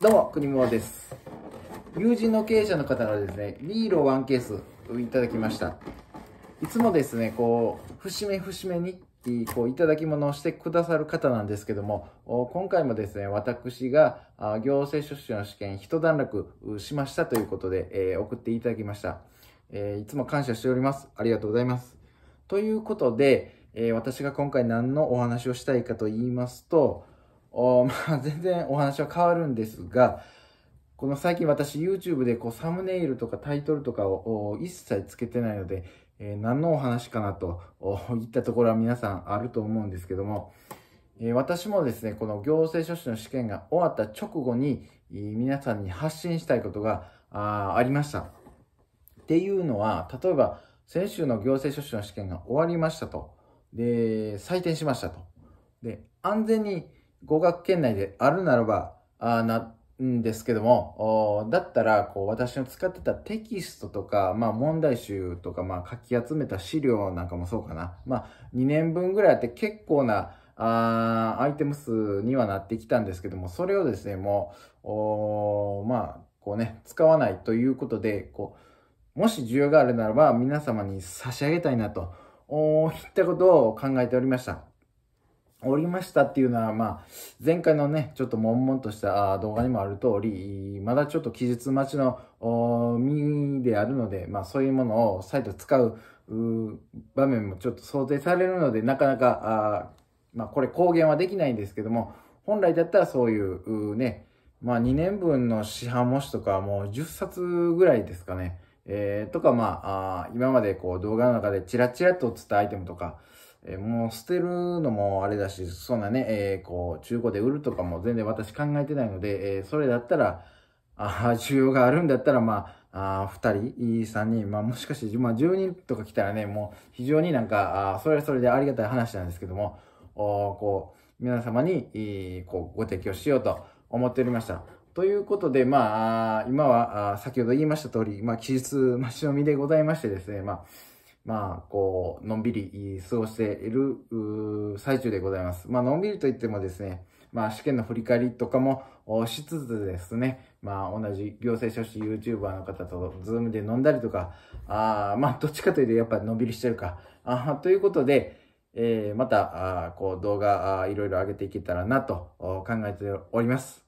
どうも、国村です。友人の経営者の方からですね、リーロ1ケースいただきました。いつもですね、こう、節目節目に、こう、いただき物をしてくださる方なんですけども、今回もですね、私が行政書士の試験一段落しましたということで、え、送っていただきました、え、いつも感謝しております。ありがとうございます。ということで、え、私が今回何のお話をしたいかと言いますと、まあ、全然お話は変わるんですが、この最近私 YouTube でこうサムネイルとかタイトルとかを一切つけてないので、えー、何のお話かなといったところは皆さんあると思うんですけども、えー、私もですね、この行政書士の試験が終わった直後に、皆さんに発信したいことがあありました。っていうのは、例えば先週の行政書士の試験が終わりましたと。で、採点しましたと。で、安全に合格圏内であるならば、あなんですけども、だったら、こう、私の使ってたテキストとか、まあ、問題集とか、まあ、書き集めた資料なんかもそうかな。まあ、2年分ぐらいあって結構な、あアイテム数にはなってきたんですけども、それをですね、もう、おまあ、こうね、使わないということで、こう、もし需要があるならば、皆様に差し上げたいなと、おいったことを考えておりました。おりましたっていうのは、まあ、前回のね、ちょっと悶々とした動画にもある通り、まだちょっと期日待ちの身であるので、まあそういうものを再度使う場面もちょっと想定されるので、なかなか、あまあこれ公言はできないんですけども、本来だったらそういうね、まあ2年分の市販模試とかもう10冊ぐらいですかね。えー、とかまああ、今までこう動画の中でチラチラと映ったアイテムとか、えー、もう捨てるのもあれだし、そんなね、えー、こう、中古で売るとかも全然私考えてないので、えー、それだったら、あ需要があるんだったら、まあ、あ2人、3人、まあもしかして、まあ10人とか来たらね、もう非常になんか、あそれはそれでありがたい話なんですけども、おこう、皆様に、こう、ご提供しようと思っておりました。ということで、まあ、今は、先ほど言いました通り、まあ、期日待ちのみでございましてですね、まあ、まあ、こう、のんびり過ごしている最中でございます。まあ、のんびりといってもですね、まあ、試験の振り返りとかもしつつですね、まあ、同じ行政書士 YouTuber の方とズームで飲んだりとか、あまあ、どっちかというとやっぱりのんびりしてるか。あということで、えー、また、あこう動画いろいろ上げていけたらなと考えております。